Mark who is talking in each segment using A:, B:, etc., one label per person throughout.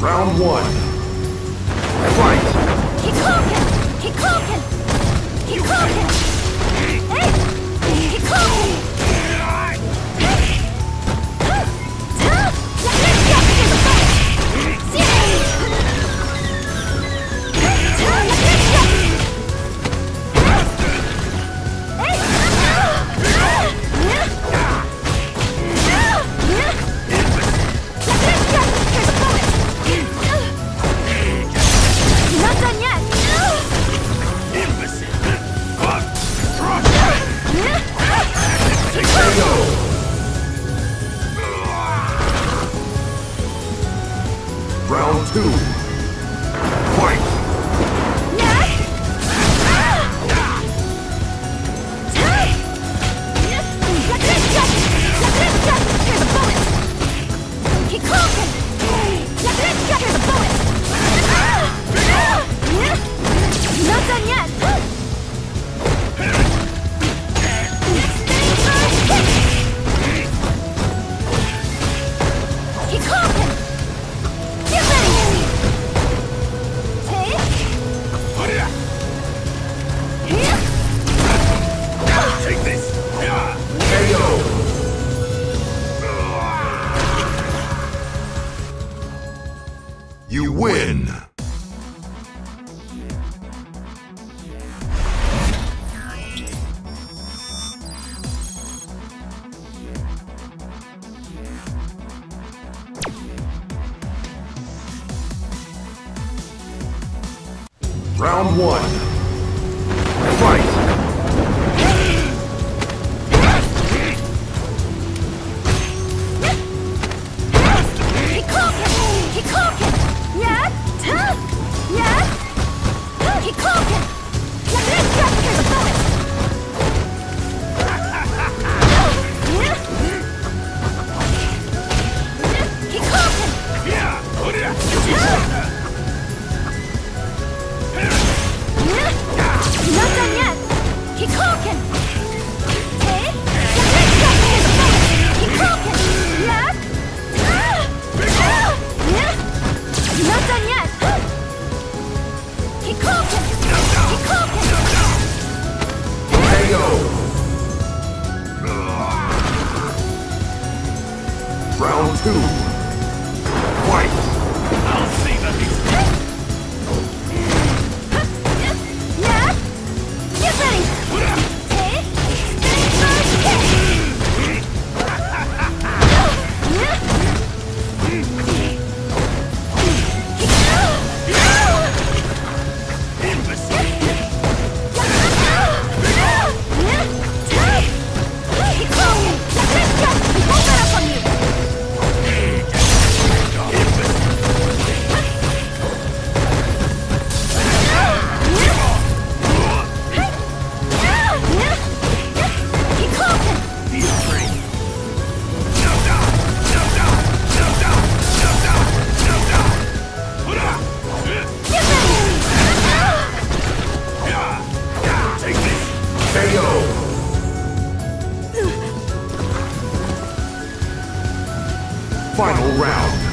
A: Round one. two. Round one. two. Final round.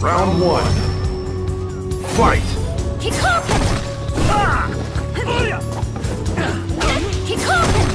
A: Round one. Fight!
B: Kikoken! Ah! him!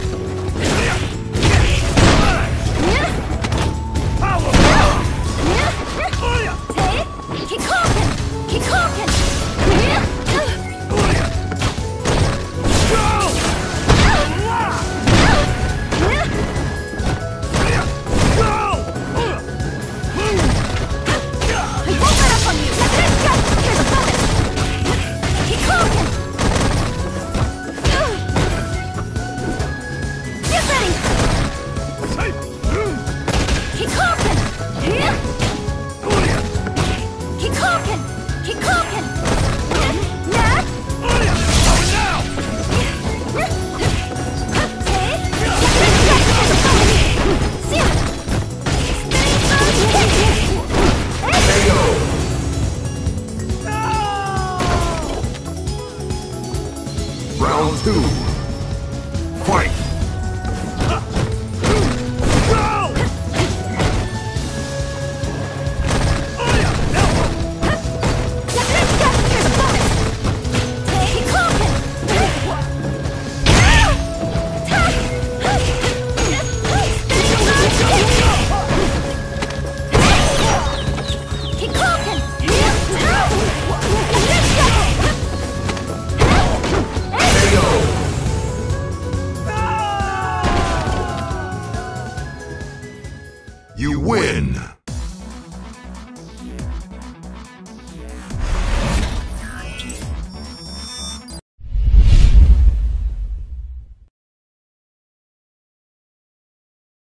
B: Round
A: two. Fight!